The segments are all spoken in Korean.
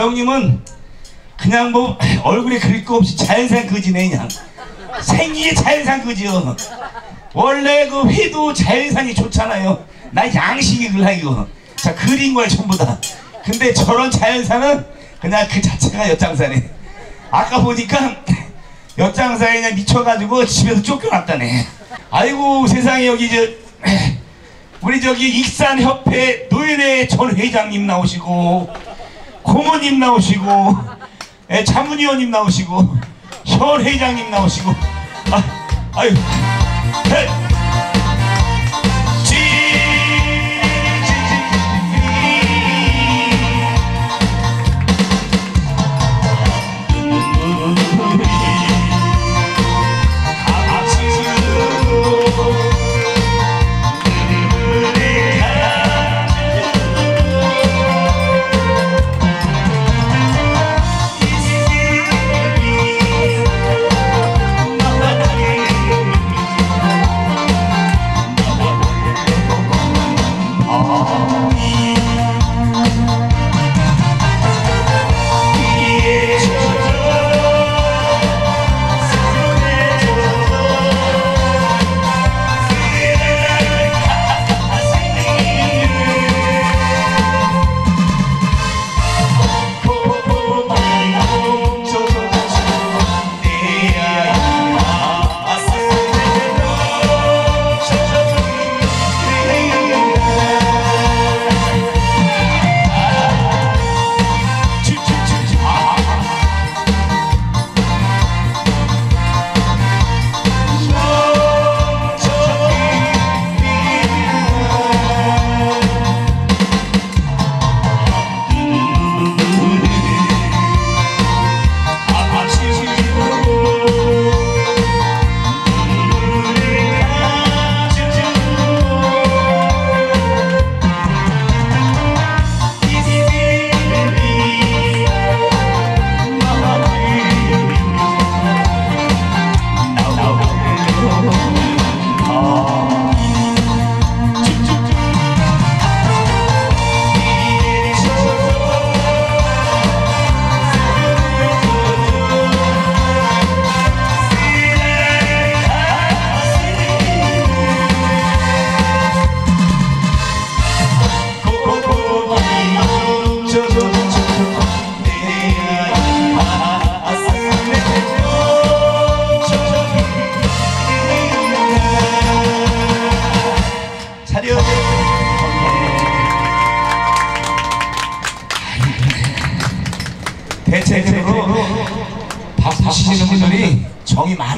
저 형님은 그냥 뭐 얼굴에 그릴 거 없이 자연산 그지네 그냥 생기게 자연산 그지요. 원래 그 회도 자연산이 좋잖아요. 나 양식이 그라 이거 자 그린 거야 전부 다. 근데 저런 자연산은 그냥 그 자체가 엿장산이. 아까 보니까 엿장산에 그냥 미쳐가지고 집에서 쫓겨났다네. 아이고 세상에 여기 저 우리 저기 익산협회 노인회 전 회장님 나오시고 고모님 나오시고 예, 자문위원님 나오시고 현 회장님 나오시고 아, 아유 해.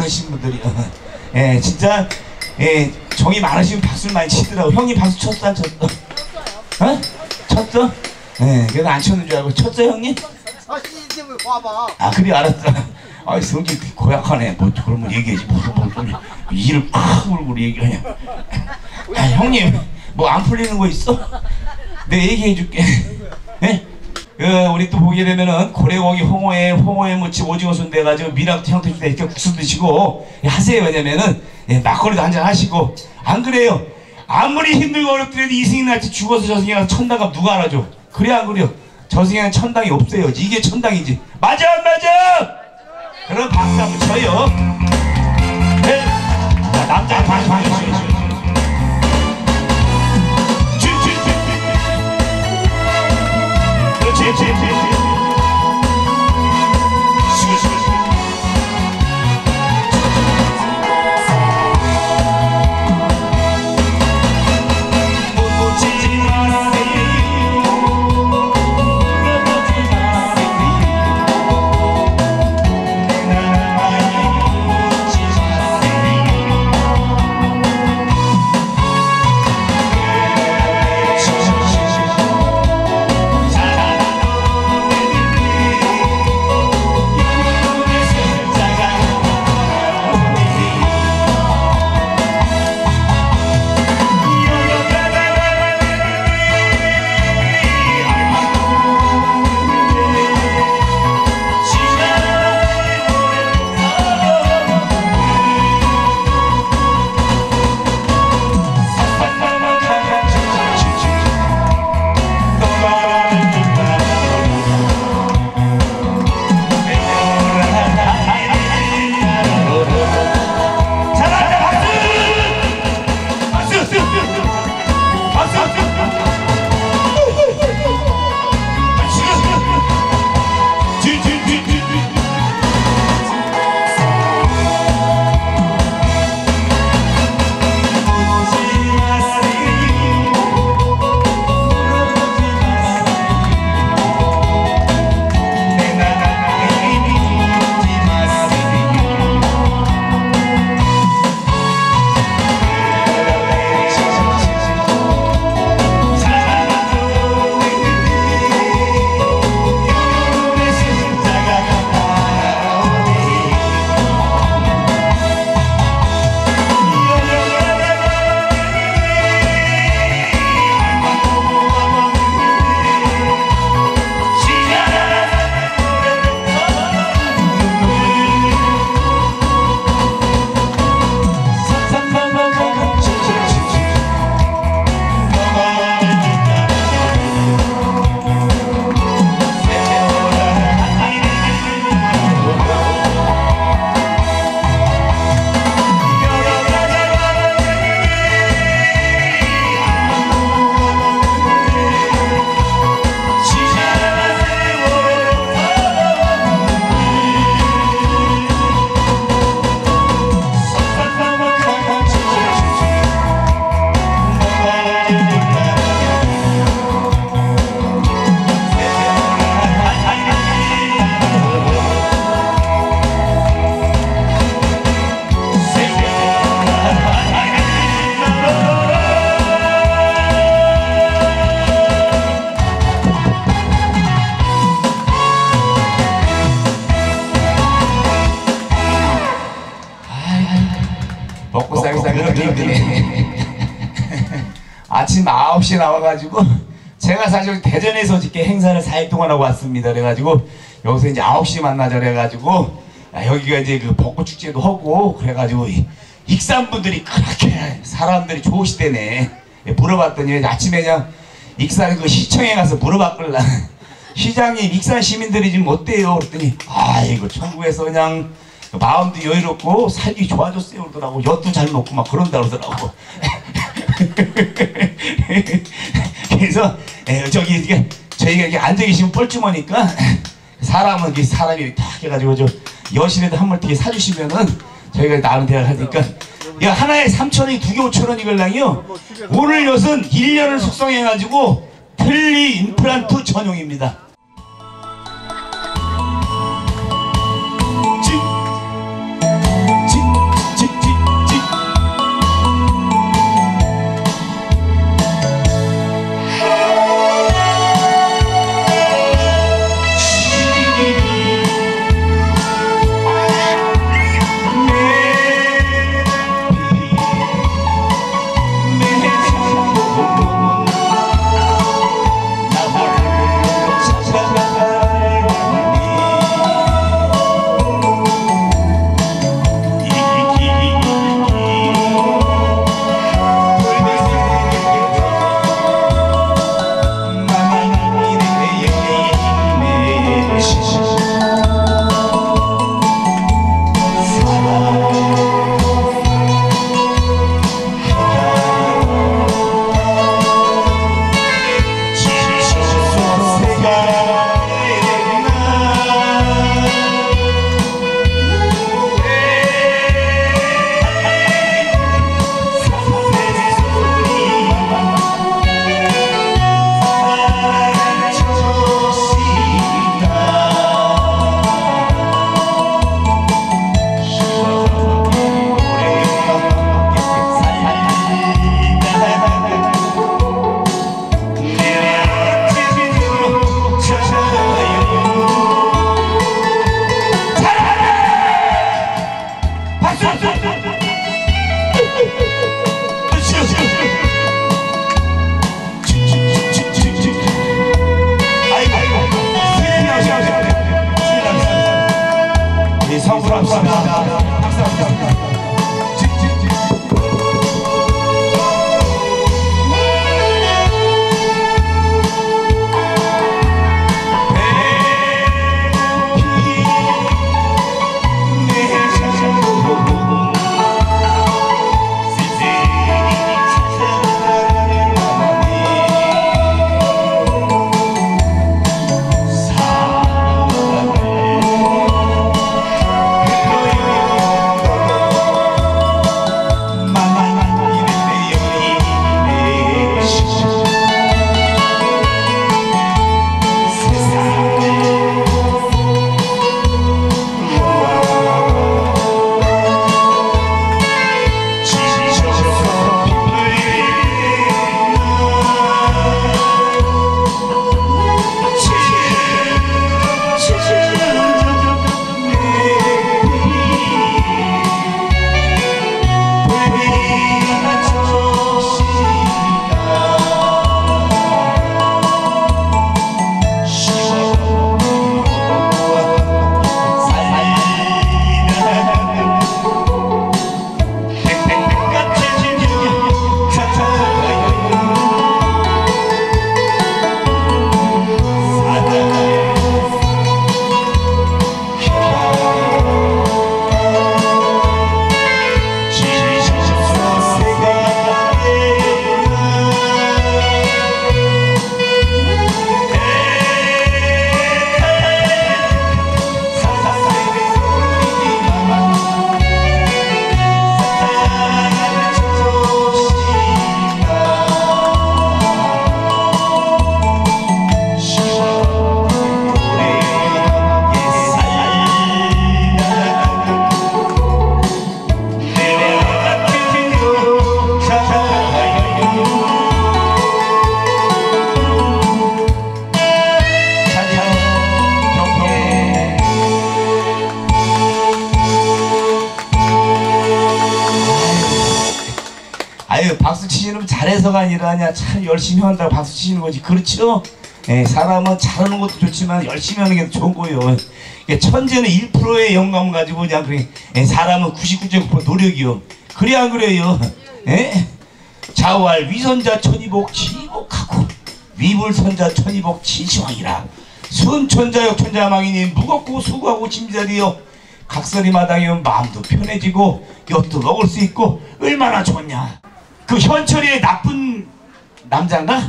많으신 분들이요. 예, 진짜 예, 정이 많으시면 박수를 많이 치더라고. 형님 박수 쳤어, 안 쳤어? 어? 쳤어? 예, 그래서 안 쳤는 줄 알고 쳤어, 형님? 아, 왜. 아 그래 알았어. 아 성질 고약하네. 뭐 그러면 얘기하지. 무슨 뭐 좀, 이를 팍 물고 얘기하냐. 아 형님 뭐 안 풀리는 거 있어? 내가 얘기해 줄게. 예? 그 우리 또 보게 되면은 고래고기 홍어에 홍어에 무치 오징어 순대 가지고 미락 형태 때 이렇게 국수 드시고 예, 하세요. 왜냐면은 예, 막걸리도 한잔 하시고. 안 그래요? 아무리 힘들고 어렵더라도 이승이 날지 죽어서 저승이 가서 천당 가면 누가 알아줘? 그래 안 그래요? 저승에는 천당이 없어요. 이게 천당이지. 맞아 안 맞아? 그럼 박수 한번 쳐요. 네. 남자 다시 다시 그렇지 그 힘드네. 아침 9시에 나와가지고 제가 사실 대전에서 어저께 행사를 4일 동안 하고 왔습니다. 그래가지고 여기서 이제 9시 만나자 그래가지고 아, 여기가 이제 그 벚꽃 축제도 하고 그래가지고 이 익산분들이 그렇게 사람들이 좋으시대네. 예, 물어봤더니 아침에 그냥 익산 그 시청에 가서 물어봤걸라. 시장님 익산 시민들이 지금 어때요? 그랬더니 아이고 천국에서 그냥 마음도 여유롭고 살기 좋아졌어요 그러더라고. 엿도 잘 먹고 막 그런다 그러더라고. 그래서 에, 저기 이게 저희가 이렇게 앉아 계시면 뻘쭘하니까 사람은 이게 사람이 딱 해가지고 저 여신에도 한 멀티 사주시면은 저희가 나는 대화를 하니까 야 하나에 3천원이 두 개 5천원 이걸랑이요. 오늘 엿은 1년을 숙성해가지고 틀리 임플란트 전용입니다 성부로 합시다 아유 박수 치시는 분 잘해서가 아니라냐 참 열심히 한다고 박수 치시는 거지. 그렇죠? 예, 사람은 잘하는 것도 좋지만 열심히 하는 게더 좋은 거예요. 이게 천재는 1%의 영감 가지고 그냥 그래. 예, 사람은 99.9% 노력이요. 그래 안 그래요? 예? 자활 위선자 천이복 지복하고 위불선자 천이복 진시황이라. 순천자역 천자망이니 무겁고 수고하고 짐자리여. 각설이 마당이면 마음도 편해지고 엿도 먹을 수 있고 얼마나 좋냐 그 현철이의 나쁜 남자인가?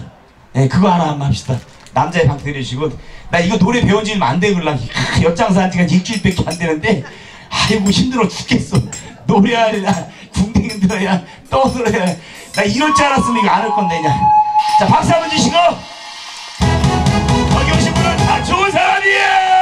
예, 그거 하나 한번 합시다. 남자의 방 들으시고 나 이거 노래 배운 지 얼마 안 되걸라 엿장사 한 지가 일주일밖에 안 되는데 아이고 힘들어 죽겠어. 노래하려 궁뎅이 들어야 떠들어야. 나 이럴 줄 알았으면 이거 안 할 건데 그냥. 자 박수 한번 주시고. 오신 분은 다 좋은 사람이에요